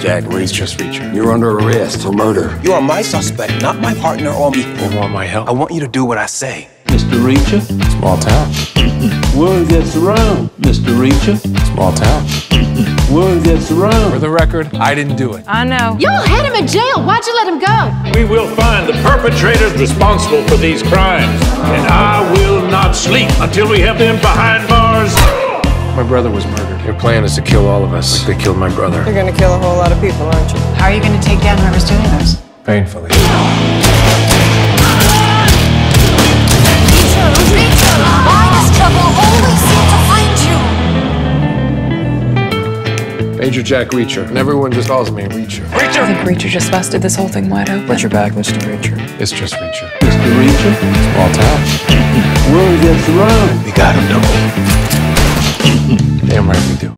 Jack Reacher. Just Reacher. You're under arrest for murder. You are my suspect, not my partner or me. You want my help? I want you to do what I say. Mr. Reacher, Small town. word gets around. Mr. Reacher, Small town. word gets around. For the record, I didn't do it. I know. Y'all had him in jail. Why'd you let him go? We will find the perpetrators responsible for these crimes, and I will not sleep until we have them behind bars. My brother was murdered. Their plan is to kill all of us. Like they killed my brother. You're gonna kill a whole lot of people, aren't you? How are you going to take down whoever's doing this? Painfully. Why does trouble always seem to find you? Major Jack Reacher. And everyone just calls me Reacher. I think Reacher just busted this whole thing wide open. What's your back, Mr. Reacher? It's just Reacher. Mr. Reacher, Small town. word gets around. We got him, double. Damn right we